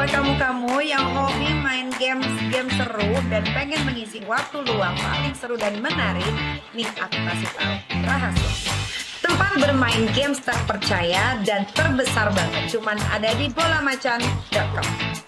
buat kamu-kamu yang hobi main games-game seru dan pengen mengisi waktu luang paling seru dan menarik, nih aku kasih tahu rahasia. Tempat bermain games terpercaya dan terbesar banget cuman ada di bolamacan.com.